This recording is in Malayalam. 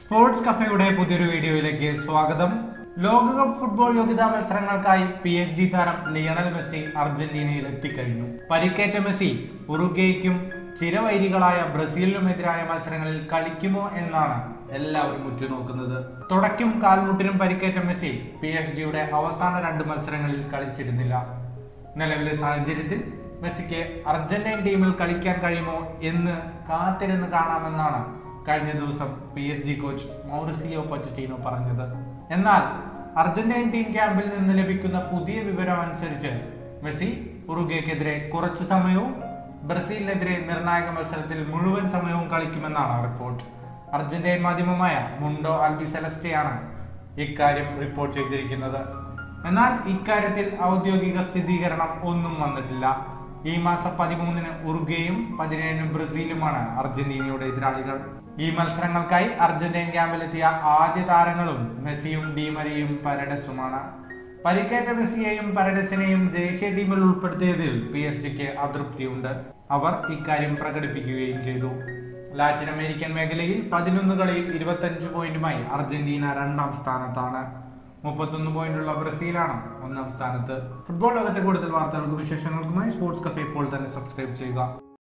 സ്പോർട്സ് കഫയുടെ പുതിയൊരു വീഡിയോയിലേക്ക് സ്വാഗതം. ലോകകപ്പ് ഫുട്ബോൾ യോഗ്യതാ മത്സരങ്ങൾക്കായി പി എച്ച് ഡി താരം ലിയണൽ മെസ്സി അർജന്റീനയിൽ എത്തിക്കഴിഞ്ഞു. പരിക്കേറ്റ മെസ്സി ഉറുഗേക്കും ചിരവൈരികളായ ബ്രസീലിനുമെതിരായ മത്സരങ്ങളിൽ കളിക്കുമോ എന്നാണ് എല്ലാവരും ഉറ്റുനോക്കുന്നത്. തുടക്കും കാൽമുട്ടിനും പരിക്കേറ്റ മെസ്സി പി എച്ച് ഡിയുടെ അവസാന രണ്ട് മത്സരങ്ങളിൽ കളിച്ചിരുന്നില്ല. നിലവിലെ സാഹചര്യത്തിൽ മെസ്സിക്ക് അർജന്റീൻ ടീമിൽ കളിക്കാൻ കഴിയുമോ എന്ന് കാത്തിരുന്ന് കാണാമെന്നാണ് കഴിഞ്ഞ ദിവസം P S G coach Mauricio Pochettino പറഞ്ഞത്. എന്നാൽ അർജന്റീൻ ടീം ക്യാമ്പിൽ നിന്ന് ലഭിക്കുന്ന പുതിയ വിവരം അനുസരിച്ച് മെസ്സി ഉറുഗയ്ക്കെതിരെ കുറച്ചു സമയവും ബ്രസീലിനെതിരെ നിർണായക മത്സരത്തിൽ മുഴുവൻ സമയവും കളിക്കുമെന്നാണ് റിപ്പോർട്ട്. അർജന്റീൻ മാധ്യമമായ മുണ്ടോ ആൽബി സെലസ്റ്റയാണ് ഇക്കാര്യം റിപ്പോർട്ട് ചെയ്തിരിക്കുന്നത്. എന്നാൽ ഇക്കാര്യത്തിൽ ഔദ്യോഗിക സ്ഥിരീകരണം ഒന്നും വന്നിട്ടില്ല. ഈ മാസം പതിമൂന്നിന് ഉറുഗയും പതിനേഴിന് ബ്രസീലുമാണ് അർജന്റീനയുടെ എതിരാളികൾ. ഈ മത്സരങ്ങൾക്കായി അർജന്റീൻ ക്യാമ്പിലെത്തിയ ആദ്യ താരങ്ങളും മെസ്സിയും ഡീമരയും പരഡസുമാണ്. പരിക്കേറ്റ മെസ്സിയെയും പരഡസിനെയും ദേശീയ ടീമിൽ ഉൾപ്പെടുത്തിയതിൽ പി എസ് ജിക്ക് അതൃപ്തിയുണ്ട്. അവർ ഇക്കാര്യം പ്രകടിപ്പിക്കുകയും ചെയ്തു. ലാറ്റിൻ അമേരിക്കൻ മേഖലയിൽ പതിനൊന്ന് കളിയിൽ ഇരുപത്തഞ്ച് പോയിന്റുമായി അർജന്റീന രണ്ടാം സ്ഥാനത്താണ്. മുപ്പത്തൊന്ന് പോയിന്റുള്ള ബ്രസീലാണ് ഒന്നാം സ്ഥാനത്ത്. ഫുട്ബോൾ ലോകത്തെ കൂടുതൽ വാർത്തകൾക്കും വിശേഷങ്ങൾക്കുമായി സ്പോർട്സ് കഫേ ഇപ്പോൾ തന്നെ സബ്സ്ക്രൈബ് ചെയ്യുക.